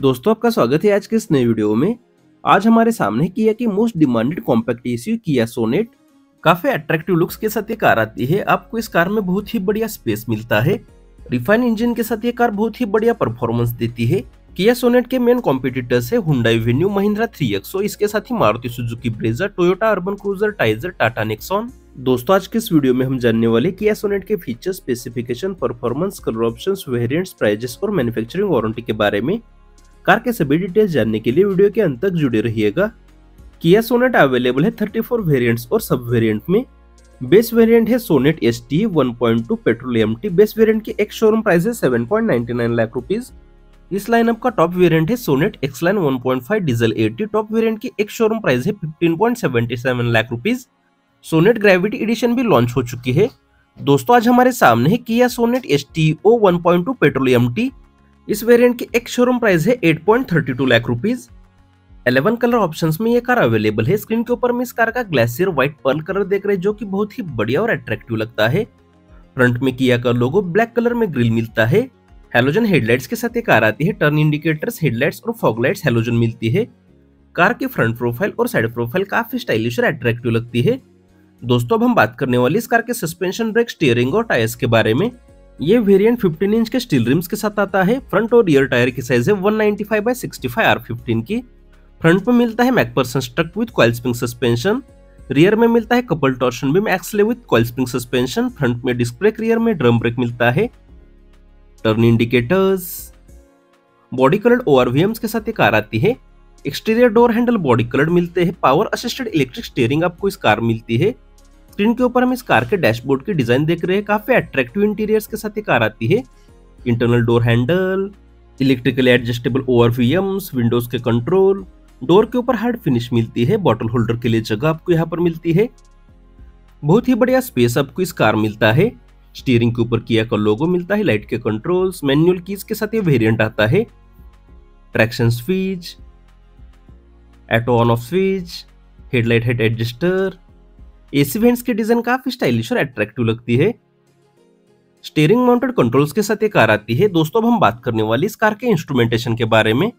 दोस्तों, आपका स्वागत है आज के इस नए वीडियो में। आज हमारे सामने किया की most demanded compact SUV Kia Sonet काफ़ी अट्रैक्टिव लुक्स के साथ ये कार आती है। आपको इस कार में बहुत ही बढ़िया स्पेस मिलता है। रिफाइन इंजन के साथ ये कार बहुत ही बढ़िया परफॉर्मेंस देती है। किया सोनेट के मेन कॉम्पिटिटर्स है हुंडा वेन्यू महिंद्रा थ्री इसके साथ ही Maruti Suzuki Brezza Toyota Urban Cruiser Taisor Tata Nexon दोस्तों, आज के इस वीडियो में हम जानने वाले किया सोनेट के feature specification performance colour options variants prices और मैन्युफैक्चरिंग वारंटी के बारे में। कार के सभी डिटेल्स जानने के लिए वीडियो के अंत तक जुड़े रहिएगा। किया सोनेट अवेलेबल है 34 वेरिएंट्स और सब वेरिएंट में। बेस वेरिएंट है Sonet S T one petrol MT base variant की एक शोरूम प्राइस है 7.99 लाख रुपीज़ इस लाइनअप का टॉप वेरिएंट है Sonet X line one diesel AT top variant की एक शोरूम प्राइस है 15.77 lakh rupees Sonet gravity edition भी लॉन्च हो चुकी है। दोस्तों, आज हमारे सामने है Kia Sonet S T O one petrol M इस वेरिएंट की एक शोरूम प्राइस है 8.32 लाख रुपीज़ 11 कलर ऑप्शंस में ये कार अवेलेबल है। स्क्रीन के ऊपर में इस कार का ग्लेसियर व्हाइट पर्ल कलर देख रहे हैं, जो कि बहुत ही बढ़िया और अट्रैक्टिव लगता है। फ्रंट में किया का लोगो ब्लैक कलर में ग्रिल मिलता है। हेलोजन हेडलाइट्स के साथ ये कार आती है। टर्न इंडिकेटर्स हेडलाइट्स और फॉगलाइट्स हेलोजन मिलती है। कार की फ्रंट प्रोफ़ाइल और साइड प्रोफ़ाइल काफ़ी स्टाइलिश और अट्रैक्टिव लगती है। दोस्तों, अब हम बात करने वाले इस कार के सस्पेंशन ब्रेक स्टीयरिंग और टायर्स के बारे में। ये वेरिएंट 15 इंच के स्टील रिम्स के साथ आता है। फ्रंट और रियर टायर की साइज़ है 195 बाय 65 R15 की। फ्रंट में मिलता है McPherson strut with coil spring suspension rear में मिलता है couple torsion beam axle with coil spring suspension front में डिस्क ब्रेक रियर में ड्रम ब्रेक मिलता है। Turn indicators body coloured ORVMs के साथ ये कार आती है। Exterior door handle body coloured मिलते हैं। पावर असिस्टेड इलेक्ट्रिक स्टीयरिंग आपको इस कार मिलती है। स्क्रीन के ऊपर हम इस कार के डैशबोर्ड की डिज़ाइन देख रहे हैं। काफ़ी अट्रैक्टिव इंटीरियर्स के साथ ये कार आती है। Internal door handle electrically adjustable ORVMs windows के कंट्रोल डोर के ऊपर हार्ड फिनिश मिलती है। बॉटल होल्डर के लिए जगह आपको यहाँ पर मिलती है। बहुत ही बढ़िया स्पेस आपको इस कार मिलता है। स्टीयरिंग के ऊपर किया का लोगो मिलता है। लाइट के कंट्रोल्स मैनुअल कीज के साथ ये वेरिएंट आता है। Traction switch auto on off switch headlight head adjuster AC vents की डिज़ाइन काफ़ी स्टाइलिश और अट्रैक्टिव लगती है। स्टेयरिंग माउंटेड कंट्रोल्स के साथ ये कार आती है। दोस्तों, अब हम बात करने वाली इस कार के इंस्ट्रूमेंटेशन के बारे में।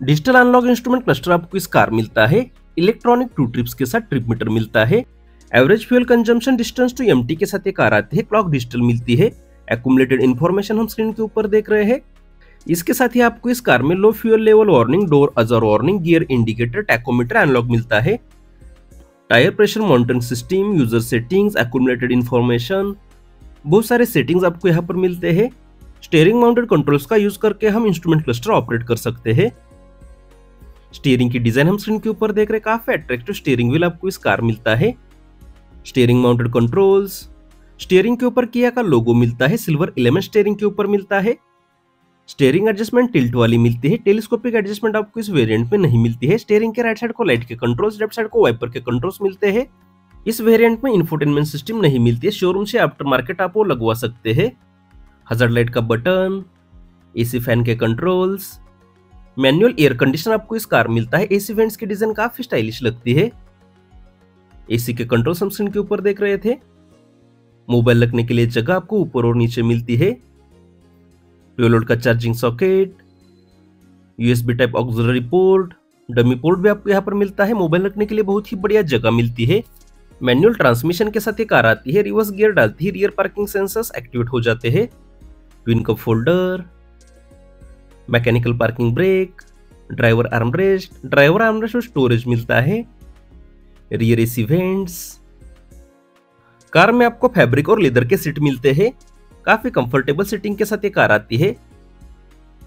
डिजिटल अनलॉक इंस्ट्रूमेंट क्लस्टर आपको इस कार मिलता है। इलेक्ट्रॉनिक टू ट्रिप्स के साथ ट्रिप मीटर मिलता है। Average fuel consumption distance to empty के साथ ये कार आती है। क्लॉक डिजिटल मिलती है। एकुमुलेटेड इन्फॉर्मेशन हम स्क्रीन के ऊपर देख रहे हैं। इसके साथ ही आपको इस कार में low fuel level warning door ajar warning gear indicator tachometer unlock मिलता है। Tyre pressure monitoring system user settings accumulated information बहुत सारे सेटिंग्स आपको यहाँ पर मिलते हैं। स्टेयरिंग माउंटेड कंट्रोल्स का यूज़ करके हम इंस्ट्रूमेंट क्लस्टर ऑपरेट कर सकते हैं। स्टीयरिंग की डिज़ाइन हम स्क्रीन के ऊपर देख रहे हैं, काफ़ी अट्रैक्टिव स्टीयरिंग व्हील आपको इस कार मिलता है। स्टेयरिंग माउंटेड कंट्रोल्स स्टीयरिंग के ऊपर किया का लोगो मिलता है सिल्वर इलेवन स्टीयरिंग के ऊपर मिलता है। स्टेयरिंग एडजस्टमेंट टिल्ट वाली मिलती है, टेलीस्कोपिक एडजस्टमेंट आपको इस वेरिएंट में नहीं मिलती है। स्टेयरिंग के राइट साइड को, लाइट के कंट्रोल्स, लेफ़्ट साइड को, वाइपर के कंट्रोल्स मिलते हैं। इस वेरिएंट में इंफोटेनमेंट सिस्टम नहीं मिलती है। शोरूम से आफ्टर मार्केट आप वो लगवा सकते हैं। हजर लाइट का बटन एसी फ़ैन के कंट्रोल्स मैनुअल एयर कंडीशन आपको इस कार मिलता है। एसी वेंट्स की डिज़ाइन काफ़ी स्टाइलिश लगती है। एसी के कंट्रोल हम स्क्रीन के ऊपर देख रहे थे। मोबाइल रखने के लिए जगह आपको ऊपर और नीचे मिलती है। पेलोड का charging socket USB type auxiliary port dummy port भी आपको यहाँ पर मिलता है। मोबाइल रखने के लिए बहुत ही बढ़िया जगह मिलती है। मैनुअल ट्रांसमिशन के साथ एक कार आती है रिवर्स गियर डालती है रियर पार्किंग सेंसर्स एक्टिवेट हो जाते हैं। Twin cup folder mechanical parking brake driver armrest driver armrest और स्टोरेज मिलता है। रियर एसी वेंट्स कार में आपको फैब्रिक और लेदर के सीट मिलते हैं। काफ़ी कंफर्टेबल सीटिंग के साथ ये कार आती है।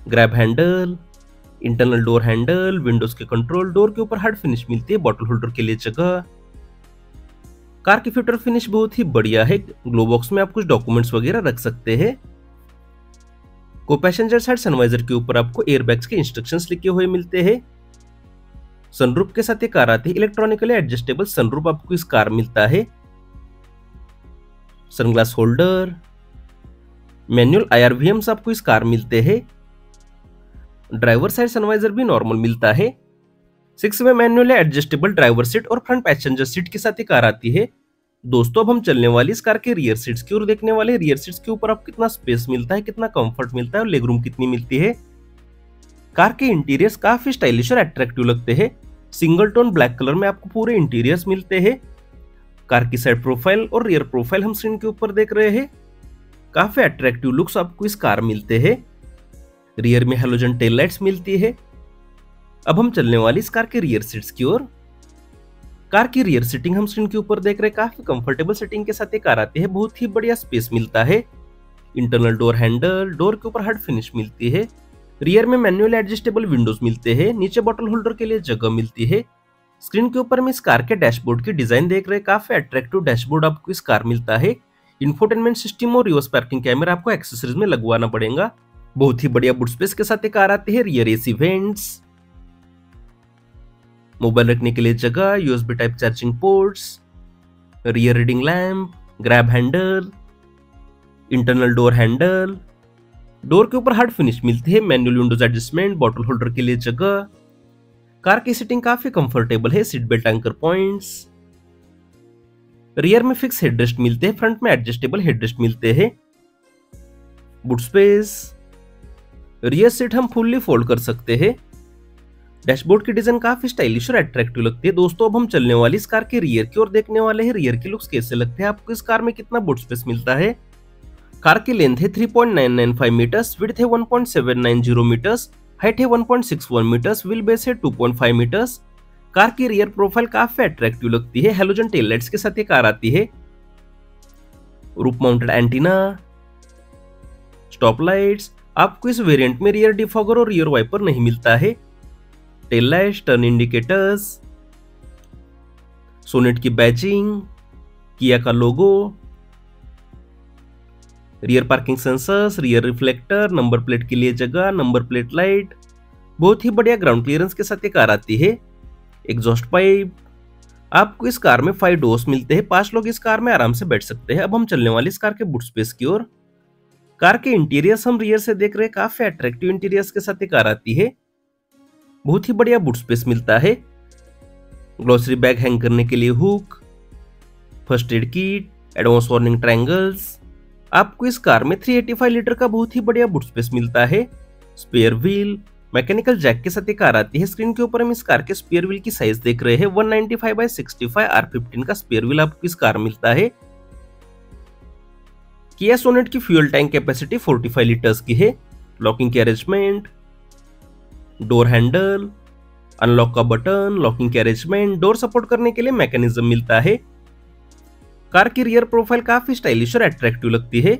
Grab handle internal door handle windows के कंट्रोल डोर के ऊपर हार्ड फिनिश मिलती है बॉटल होल्डर के लिए जगह। कार की फिटर फिनिश बहुत ही बढ़िया है। ग्लो बॉक्स में आप कुछ डॉक्यूमेंट्स वगैरह रख सकते हैं। को पैसेंजर साइड सनवाइजर के ऊपर आपको एयरबैग्स के इंस्ट्रक्शंस लिखे हुए मिलते हैं। सनरूफ के साथ ये कार आती है। इलेक्ट्रॉनिकली एडजस्टेबल सनरूफ आपको इस कार मिलता है। सनग्लास होल्डर मैनुअल आईआरवीएम्स आपको इस कार मिलते हैं। ड्राइवर साइड सनवाइजर भी नॉर्मल मिलता है। सिक्स में मैनुअल एडजस्टेबल ड्राइवर सीट और फ्रंट पैसेंजर सीट के साथ ही कार आती है। दोस्तों, अब हम चलने वाली इस कार के रियर सीट्स की ओर देखने वाले रियर सीट्स के ऊपर आप कितना स्पेस मिलता है, कितना कंफर्ट मिलता है और लेग रूम कितनी मिलती है। कार के इंटीरियर्स काफ़ी स्टाइलिश और अट्रैक्टिव लगते हैं। सिंगल टोन ब्लैक कलर में आपको पूरे इंटीरियर्स मिलते हैं। कार की साइड प्रोफ़ाइल और रियर प्रोफ़ाइल हम स्क्रीन के ऊपर देख रहे हैं। काफ़ी अट्रैक्टिव लुक्स आपको इस कार मिलते हैं। रियर में हेलोजन टेल लाइट्स मिलती है। अब हम चलने वाली इस कार के रियर सीट्स की ओर। कार की रियर सीटिंग हम स्क्रीन के ऊपर देख रहे हैं, काफ़ी कंफर्टेबल सीटिंग के साथ ये कार आती है, बहुत ही बढ़िया स्पेस मिलता है। इंटरनल डोर हैंडल डोर के ऊपर हार्ड फिनिश मिलती है। रियर में मैनुअल एडजस्टेबल विंडोज़ मिलते हैं, नीचे बॉटल होल्डर के लिए जगह मिलती है। स्क्रीन के ऊपर में इस कार के डैशबोर्ड की डिज़ाइन देख रहे हैं, काफ़ी अट्रैक्टिव डैशबोर्ड आपको इस कार मिलता है। इंफोटेनमेंट सिस्टम और रिवर्स पार्किंग कैमरा आपको एक्सेसरीज में लगवाना पड़ेगा। बहुत ही बढ़िया बुट स्पेस के साथ एक कार आती है रियर एसी वेंट्स मोबाइल रखने के लिए जगह USB type charging ports rear reading lamp grab handle internal door handle door के ऊपर हार्ड फिनिश मिलती है manual windows adjustment bottle holder के लिए जगह। कार की सीटिंग काफ़ी कंफर्टेबल है seat belt anchor points rear में फिक्स हेडरेस्ट मिलते हैं फ्रंट में एडजस्टेबल हेडरेस्ट मिलते हैं। बुट स्पेस रियर सीट हम फुल्ली फोल्ड कर सकते हैं। डैशबोर्ड की डिज़ाइन काफ़ी स्टाइलिश और अट्रैक्टिव लगती है। दोस्तों, अब हम चलने वाली इस कार के रियर की ओर देखने वाले हैं। रियर के लुक्स कैसे लगते हैं? आपको इस कार में कितना बुट स्पेस मिलता है? कार की लेंथ है 3.995 मीटर्स विड्थ है 1.790 मीटर्स हाइट है 1.61 मीटर्स व्हील बेस है 2.5 मीटर्स कार की रियर प्रोफ़ाइल काफ़ी अट्रैक्टिव लगती है। हेलोजन टेल लाइट्स के साथ ये कार आती है। रूप माउंटेड एंटीना स्टॉप लाइट्स आपको इस वेरिएंट में रियर डिफॉगर और रियर वाइपर नहीं मिलता है। Tail lights turn indicators Sonet की बैचिंग किया का logo rear parking sensors rear reflector number plate के लिए जगह नंबर प्लेट लाइट बहुत ही बढ़िया ग्राउंड क्लियरेंस के साथ ये कार आती है। Exhaust pipe. आपको इस कार में फाइव डोर्स मिलते हैं। पाँच लोग इस कार में आराम से बैठ सकते हैं। अब हम चलने वाले इस कार के बुट स्पेस की ओर। कार के इंटीरियर्स हम रियर से देख रहे हैं। काफ़ी अट्रैक्टिव इंटीरियर्स के साथ ये कार आती है। बहुत ही बढ़िया बुट स्पेस मिलता है। ग्रोसरी बैग हैंग करने के लिए hook first aid kit advance warning triangles आपको इस कार में 385 लीटर का बहुत ही बढ़िया बुट स्पेस मिलता है। स्पेयर व्हील मैकेनिकल जैक के साथ एक कार आती है। स्क्रीन के ऊपर हम इस कार के स्पेयर व्हील की साइज़ देख रहे हैं। 195 ninety five by sixty five R fifteen का स्पेयर व्हील आपको इस कार मिलता है। किया सोनेट की फ्यूल टैंक कैपेसिटी 45 लीटर्स की है। लॉकिंग के अरेंजमेंट, डोर हैंडल, अनलॉक का बटन, लॉकिंग के अरेंजमेंट, डोर सपोर्ट करने के लिए मैकेनिज्म मिलता है। कार की रियर प्रोफ़ाइल काफ़ी स्टाइलिश और अट्रैक्टिव लगती है।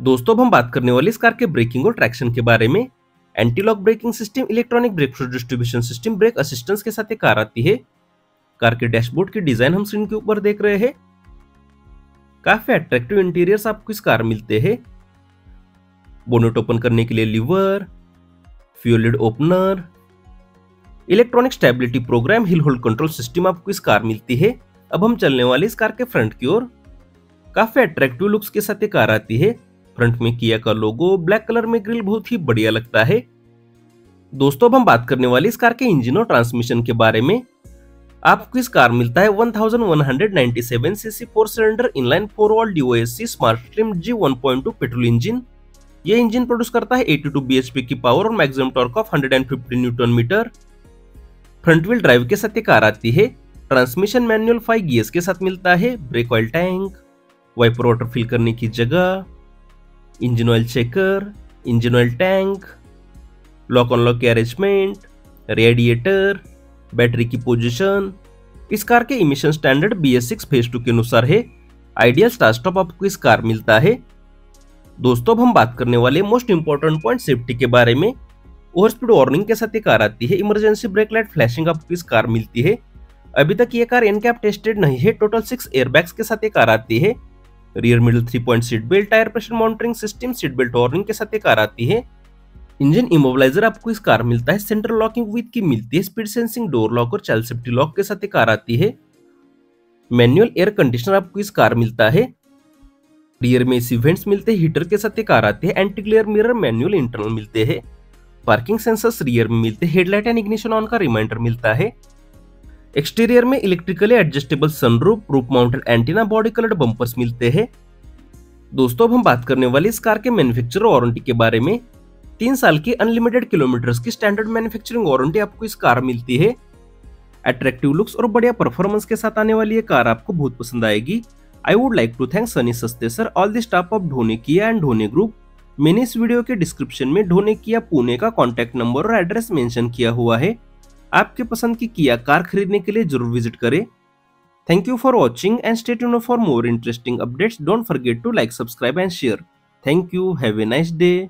दोस्तों, अब हम बात करने वाले इस कार के ब्रेकिंग और ट्रैक्शन के बारे में। Anti lock braking system, electronic brake distribution system, brake assistance के साथ कार आती है। कार के डैशबोर्ड की डिज़ाइन हम स्क्रीन के ऊपर देख रहे हैं। काफ़ी अट्रैक्टिव इंटीरियर्स आपको इस कार मिलते हैं। बोनेट ओपन करने के लिए lever fuel lid opener electronic stability programme hill hold control system आपको इस कार मिलती है। अब हम चलने वाले इस कार के फ्रंट की ओर। काफ़ी अट्रैक्टिव लुक्स के साथ ये कार आती है। फ्रंट में किया का लोगो, ब्लैक कलर में ग्रिल बहुत ही बढ़िया लगता है। दोस्तों, अब हम बात करने वाले इस कार के इंजन और ट्रांसमिशन के बारे में। आपको इस कार मिलता है 1197 CC four cylinder, inline four valve DOHC smart stream G 1.2 petrol engine ये इंजन प्रोड्यूस करता है 82 बीएचपी की पावर और maximum torque of 150 newton metre front wheel drive के साथ कार आती है। ट्रांसमिशन मैनुअल फाइव गियर्स के साथ मिलता है। Brake oil tank wiper water fill करने की जगह। Engine oil checker engine oil tank lock on lock के अरेंजमेंट रेडिएटर बैटरी की पोजीशन इस कार के emission standard B S six phase two के अनुसार है। आइडियल स्टार स्टॉप आपको इस कार मिलता है। दोस्तों, अब हम बात करने वाले मोस्ट इंपॉर्टेंट पॉइंट सेफ्टी के बारे में। ओवर स्पीड वार्निंग के साथ ये कार आती है। इमरजेंसी ब्रेक लाइट फ्लैशिंग आपको इस कार मिलती है। अभी तक ये कार एनकैप टेस्टेड नहीं है। टोटल सिक्स एयरबैग्स के साथ ये कार आती है। Rear middle three point seat belt tyre pressure monitoring system seat belt warning के साथ ये कार आती है। इंजन इमोबलाइजर आपको इस कार मिलता है। सेंट्रल लॉकिंग विद की मिलती है। स्पीड सेंसिंग डोर लॉक और चाइल्ड सेफ्टी लॉक के साथ ये कार आती है। मैनुअल एयर कंडीशनर आपको इस कार मिलता है। रियर में इस इवेंट्स मिलते हैं। हीटर के साथ ये कार आती है। Anti glare mirror manual internal मिलते हैं। पार्किंग सेंसर्स रियर में मिलते हैं। हेडलाइट एंड इग्निशन ऑन का रिमाइंडर मिलता है। एक्सटीरियर में electrically adjustable sunroof roof mounted antenna body coloured bumpers मिलते हैं। दोस्तों, अब हम बात करने वाले इस कार के मैन्युफैक्चरर वारंटी के बारे में। तीन साल की अनलिमिटेड किलोमीटर्स की स्टैंडर्ड मैन्युफैक्चरिंग वारंटी आपको इस कार मिलती है। अट्रैक्टिव लुक्स और बढ़िया परफॉर्मेंस के साथ आने वाली ये कार आपको बहुत पसंद आएगी। I would like to thank Sunny सस्ते sir all the staff of ढोने किया एंड ढोने ग्रुप मैंने इस वीडियो के डिस्क्रिप्शन में ढोने किया पुणे का कॉन्टैक्ट नंबर और एड्रेस मेंशन किया हुआ है। आपके पसंद की किया कार खरीदने के लिए ज़रूर विज़िट करें। Thank you for watching and stay no for more interesting updates don't forget to like subscribe and share thank you have a nice day